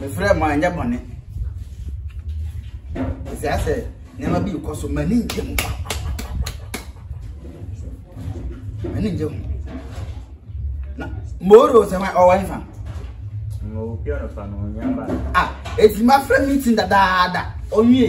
mefrɛ mo anyɛ bɔne ɛsɛ asɛ nneɛma bi rekɔ so m'ani ngye ho m'ani ngye ho na mooro sɛ hwan ɔwɔ hefa ah ɛti mafrɛ meeting dadaada ɔnwie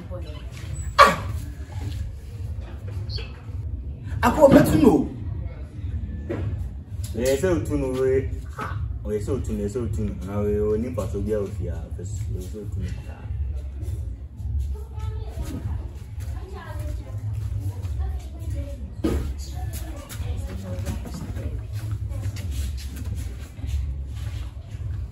Ah! Akɔ bɛtu no. Ɛyɛ sɛ otu no wei. Ɔyɛ sɛ otu no, ɛsɛ otu no. Na wei ɔni mpaso bi a ofi a ɔyɛ sɛ otu no paa.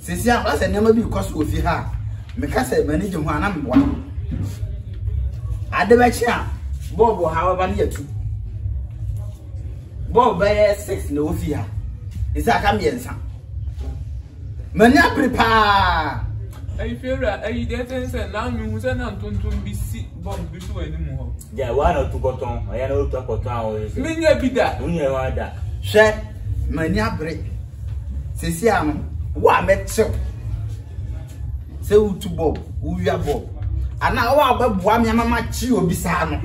sisi a wɔasɛ nneɛma bi kɔ so wɔ fie ha a meka sɛ m'ani gye ho a na meboa ade bɛkye a bɔɔl wɔ ha wɔba ne yɛtu bɔɔl bɛyɛ six na ɛwɔ fie ha ɛsɛ aka mmiɛnsa m'ani abere paa ayi fewura ayi deɛ ɛsɛ sɛ n'anwuhu sɛ na ntontom bi si bɔɔl bi so wɔ anim hɔ Gya, wo ara na wotu kɔtɔn. Ɔyɛ a na wotu akɔtɔn a wɔyɛ sɛ. Mennya bi da. Wonnya ho ara da. Hwɛ, m'ani abere. Seesei ara no, wo a mɛkyerɛ wo sɛ wotu bɔɔl, wowia bɔɔl, anaa wo a wobɛboa me ama makye obi saa no,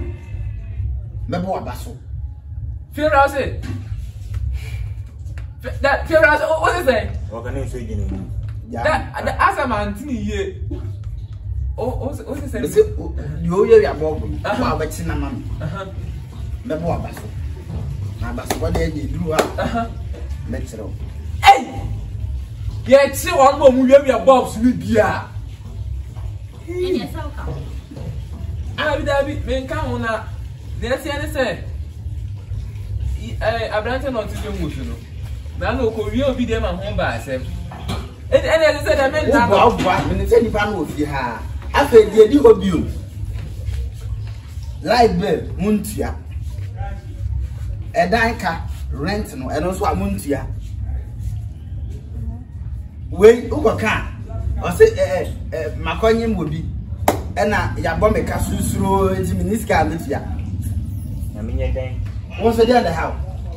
mɛbɔ w'aba so. Fiewura se. Da fiewura se o se sɛn. Ɔka ne nso gyina anim. Da da asɛm a ntini yie. mese deɛ ɔyɛ yɛ abɔɔbo no wo a wobɛkye no ama me mɛbɔ aba so na aba so wɔde ɛde duru a mɛkyerɛ wo yɛkye wɔn ma ɔmu wiawia bɔbs no biaa abi dabi menka ho na deɛ ɛteɛ ne sɛ aberante na ɔte sɛ mu so no na na ɔkɔwie obi deɛ ma ho baasɛm ɛnna ɛsɛ sɛ dɛm nna no. woboaboa mene sɛ nnipa no wɔ fie ha afei deɛ ɛdi hɔ bio light bill mu ntua ɛdan ka rent no ɛno nso a mu ntua wei wokɔka a ɔse ɛɛ ɛɛ makɔnye mu obi ɛna yabɔ me ka susuro nti me ni sika a metua. na menyɛ dɛn. wɔn nso deɛ na ha o.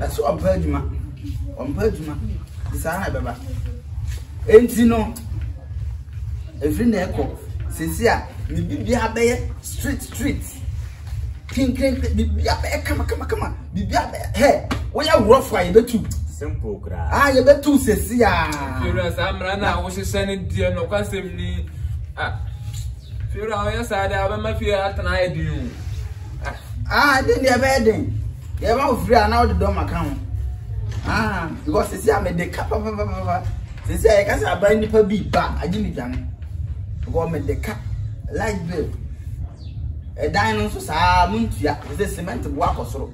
Ɛsɛ ɔmpɛ adwuma, ɔmpɛ adwuma, saa na ɛbɛba. Enti no, ɛfiri na ɛkɔ sisi a ne bibia bɛyɛ street street, kinkink, bibia bɛyɛ kama kama kama, bibia bɛyɛ hɛ, woyɛ worɔfo a yɛbɛtu. Simple koraa. Ah, yɛbɛtu sisi a. Kira saa mmara na wohyehyɛ ne deɛ nɔkwasɛm ni. Ah. Fir a ɔyɛ saa deɛ abɛma fie atena ayɛ den o. Ah, den deɛ ɛbɛyɛ den. Deɛ ɛma wo firi a na wode dɔm aka ho. Ah, because sisi a mede ka papapapa. Sisi a yɛka sɛ aban nipa bi ba agye me dwane. Because mede ka light bill. Ɛdan no nso saa montua. Sɛ cement boa kɔ soro.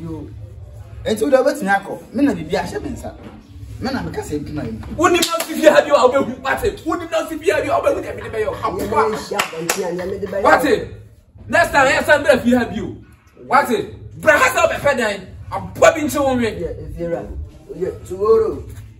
Yo. Eti wo da wobɛtumi akɔ. Me na biribi ahyɛ me nsa. Me na meka sɛ adwuma yi. Wonim na ɔsi biara bi a wobɛhu. Wate? Wonim na ɔsi biara bi a wobɛhu deɛ mede bɛyɛ wo. Akoa. Wate? Next time ɛyɛ sɛ mmerɛ fie ha bio. Wate? Bra ha sɛ wobɛpɛ dan. Aboa bi nkye wo nwe. Tomorrow.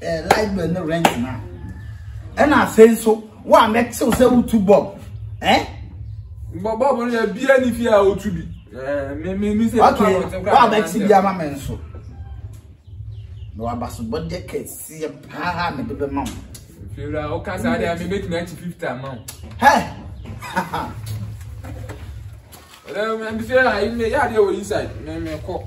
eh, light bill ne rent na ɛna afei nso wo a mɛtew sɛ wotu bɔb eh? bɔb no yɛ bia ne fie a wotu bi eh, okay wo a bɛte bi ama me nso na wabasobɔdeɛ kɛseɛ paa na de bɛma wo fiwura woka saa deɛ mebɛtumi akyi fifty ama wo hɛ ɛdɛ mbisɛ yɛ adeɛ wɔ inside mekɔ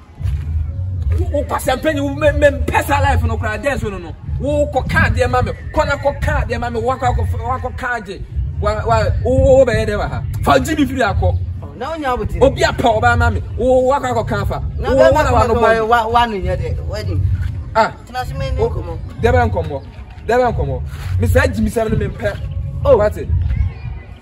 wokɔ asɛmpɛ ni mempɛ saa life no koraa dɛn so no no wokɔ ka adeɛ ma me kɔ na kɔ ka adeɛ ma me wakɔ ka agye wobɛyɛ dɛ wɔ ha fa gye me firi akɔ obi apɛ ɔbaa ma me wakɔ akɔ ka fa wona wano bɔ ah dɛbɛ nkɔmmɔ dɛbɛ nkɔmmɔ mesɛ gye mesɛm no mempɛ wate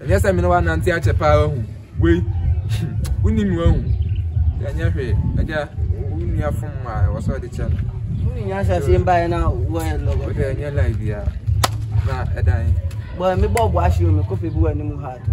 Ɛnyɛ sɛ me ne w'anante akyɛ paa wahu wei wonim me wahu ɛnyɛ hwee agya wo nua fom a ɛwɔ sɛ ɔde kyɛ no nyansaseɛ mbaeɛ na wɔyɛ lɔgɔdɛ ɛnyɛ lai bia na ɛdan bɔ me bɔ bɔ ahyeɛ me kɔfɛ bi wɔ anim ha ato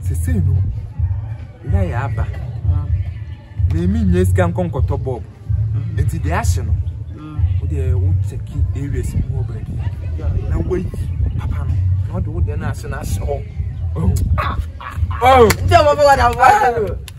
sesei no na yɛ aba na emi nyɛ sika nkɔ nkɔtɔ bɔb nti deɛ ahye no wodeɛ wo kyɛki areas mu wɔ baabi na woayi papa no na wode wo deɛ no ahye no ahye hɔ Oh, oh. Jẹ́ ọmọ fún wa dà fún wa sẹ́nu.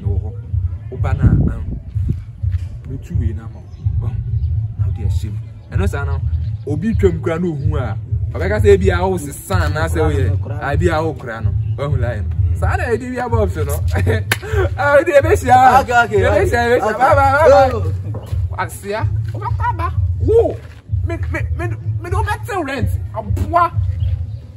mewɔ hɔ woba no a ahu metu wei no ama wo wahu na wode ahyɛ mu ɛno saa no obi twam kura no ohu a ɔbɛka sɛ ebi a wo sesa anaasɛ woyɛ ebi a wo kura no wahu lae no saa na ɛdi wia box no ɛdi ebehyia ebehyia ebehyia bye bye bye bye asia wobɛkɔ aba wo me me me me de wobɛte rent aboa.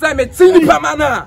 sɛ mete nnipa ma no a